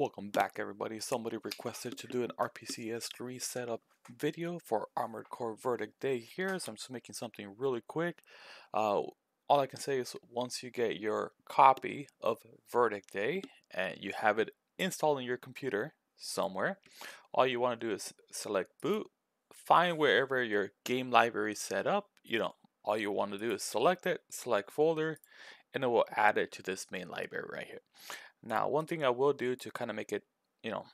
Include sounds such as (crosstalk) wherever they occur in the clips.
Welcome back everybody. Somebody requested to do an RPCS3 setup video for Armored Core Verdict Day here, so I'm just making something really quick. Uh, all I can say is once you get your copy of Verdict Day and you have it installed in your computer somewhere, all you want to do is select boot, find wherever your game library is set up, you know, all you want to do is select it, select folder, and it will add it to this main library right here. Now, one thing I will do to kind of make it, you know,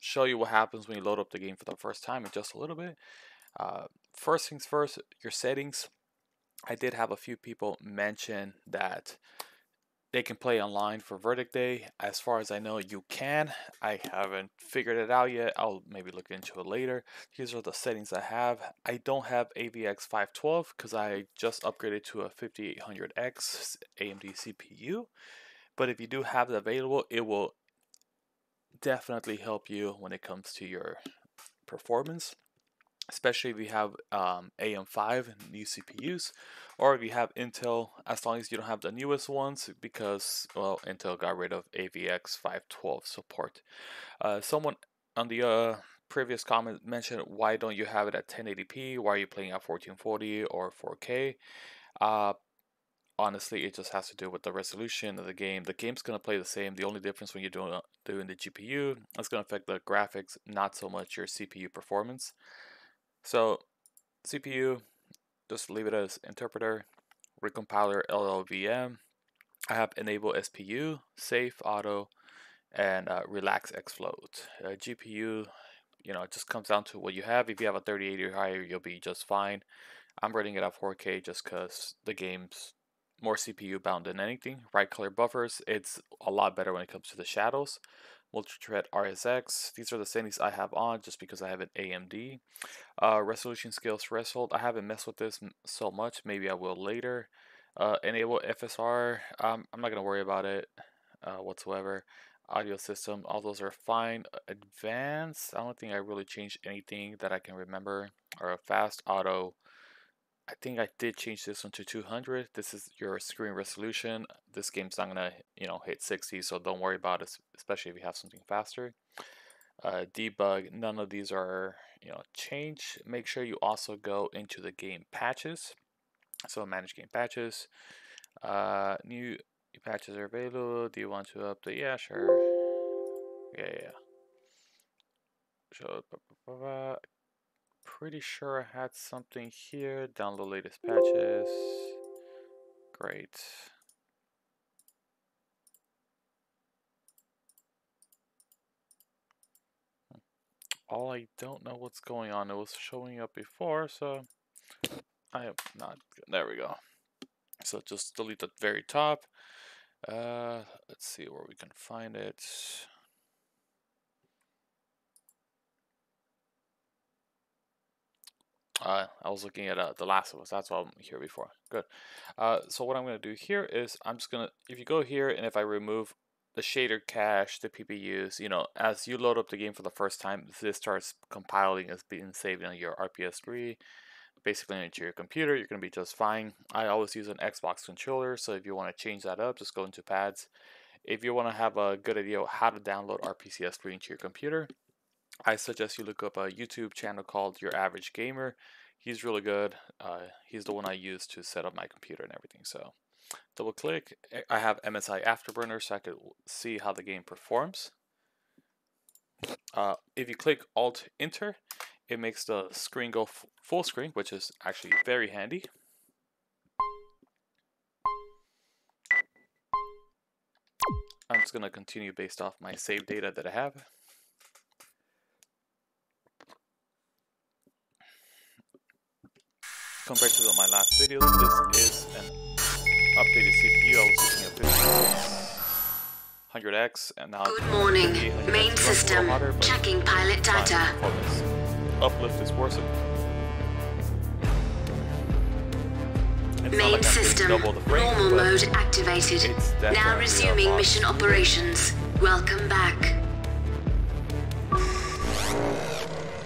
show you what happens when you load up the game for the first time in just a little bit. Uh, first things first, your settings. I did have a few people mention that they can play online for Verdict Day. As far as I know, you can. I haven't figured it out yet. I'll maybe look into it later. These are the settings I have. I don't have AVX 512 because I just upgraded to a 5800X AMD CPU. But if you do have it available, it will definitely help you when it comes to your performance, especially if you have um, AM5 new CPUs, or if you have Intel, as long as you don't have the newest ones, because well, Intel got rid of AVX 512 support. Uh, someone on the uh, previous comment mentioned why don't you have it at 1080p? Why are you playing at 1440 or 4K? Uh, honestly it just has to do with the resolution of the game. The game's going to play the same. The only difference when you're doing, uh, doing the gpu it's going to affect the graphics not so much your cpu performance. So cpu just leave it as interpreter recompiler llvm i have enable spu safe auto and uh, relax xfloat uh, gpu you know it just comes down to what you have. If you have a 3080 or higher you'll be just fine. I'm running it at 4k just because the game's more CPU bound than anything. Write color buffers, it's a lot better when it comes to the shadows. Multi-thread RSX, these are the settings I have on just because I have an AMD. Uh, resolution scales threshold, I haven't messed with this so much, maybe I will later. Uh, enable FSR, um, I'm not going to worry about it uh, whatsoever. Audio system, all those are fine. Advanced, I don't think I really changed anything that I can remember. Or a fast auto, I think I did change this one to 200. This is your screen resolution. This game's not gonna, you know, hit 60, so don't worry about it, especially if you have something faster. Uh, debug, none of these are, you know, change. Make sure you also go into the game patches. So manage game patches. Uh, new patches are available. Do you want to update? Yeah, sure. Yeah, yeah. So, pretty sure I had something here. Download latest patches. Great. All I don't know what's going on. It was showing up before, so I am not. There we go. So just delete the very top. Uh, let's see where we can find it. Uh, I was looking at uh, The Last of Us. That's why I'm here before. Good. Uh, so what I'm going to do here is I'm just going to, if you go here and if I remove the shader cache, the PPUs, you know, as you load up the game for the first time, this starts compiling as being saved on your RPCS3, basically into your computer. You're going to be just fine. I always use an Xbox controller, so if you want to change that up, just go into pads. If you want to have a good idea how to download RPCS3 into your computer, I suggest you look up a YouTube channel called Your Average Gamer. He's really good. Uh, he's the one I use to set up my computer and everything. So double click. I have MSI Afterburner so I could see how the game performs. Uh, if you click Alt Enter, it makes the screen go full screen, which is actually very handy. I'm just going to continue based off my save data that I have. Compared to my last video, this is an updated CPU. I was using a 100X and now Good morning. Main system hotter, checking pilot data. Uplift is worse. Main like system normal mode activated. Now resuming mission operations. Welcome back.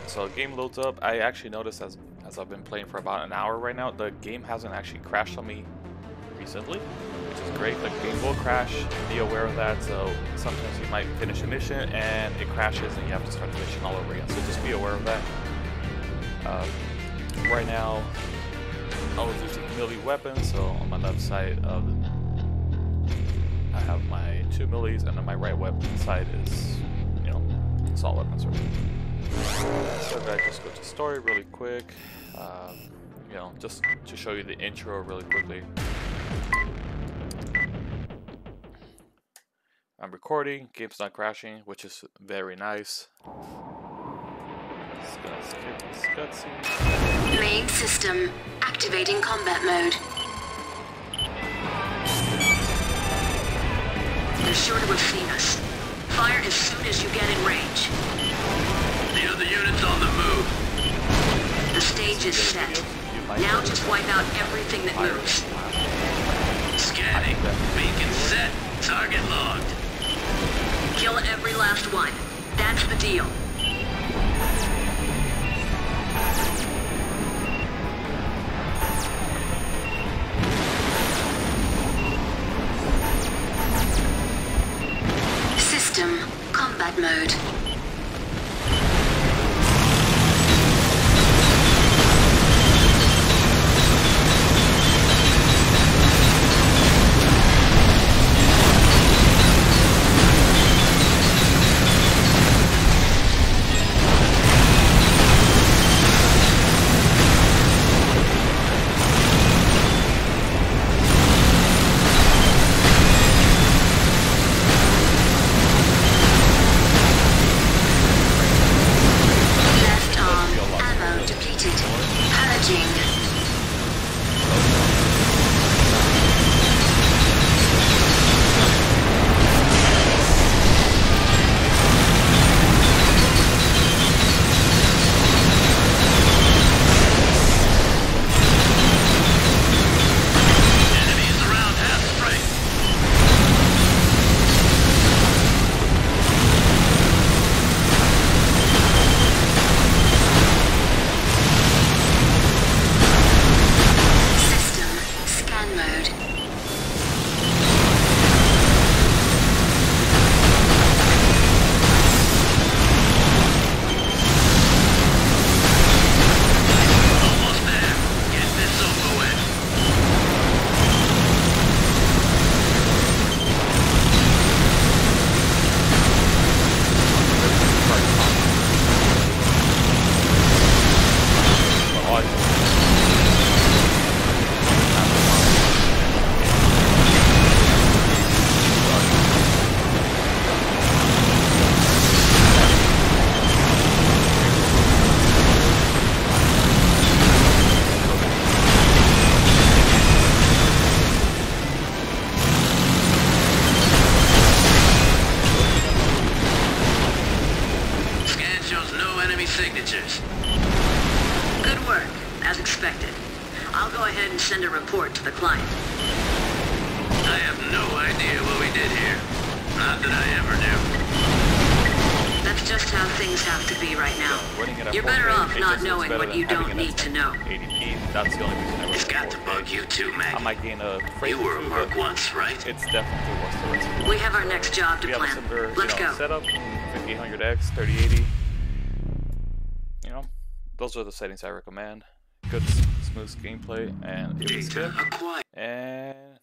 So game loads up. I actually noticed as I've been playing for about an hour right now, the game hasn't actually crashed on me recently, which is great. The game will crash, be aware of that, so sometimes you might finish a mission and it crashes and you have to start the mission all over again, so just be aware of that. Uh, right now, I was using melee weapons, so on my left side of I have my two millies, and then my right weapon side is, you know, assault weapons. So I just go to story really quick. Um, you know, just to show you the intro really quickly. I'm recording, game's not crashing, which is very nice. Main system, activating combat mode. They're sure to have seen us. Fire as soon as you get in range. The unit's on the move. The stage is set. Now just wipe out everything that moves. Scanning. Beacon set. Target logged. Kill every last one. That's the deal. Did here. Not that I ever do. That's just how things have to be right now. You're better off not knowing what you don't need to know. 80p, that's the only reason I It's got to bug you too, Mac. I might gain a You were a merc once, right? It's definitely worth the risk. We have our next job to plan. Similar, Let's you know, go. Setup, 5800X, 3080. You know, those are the settings I recommend. Good smooth gameplay and it was good. And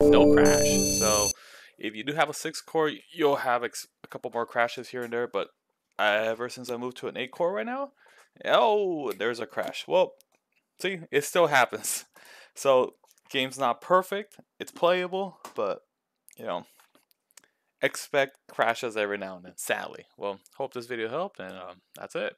no crash. So if you do have a six core, you'll have a couple more crashes here and there. But ever since I moved to an eight core right now, oh, there's a crash. Well, see, it still happens. (laughs) So game's not perfect. It's playable, but you know, expect crashes every now and then. Sadly. Well, hope this video helped, and um, that's it.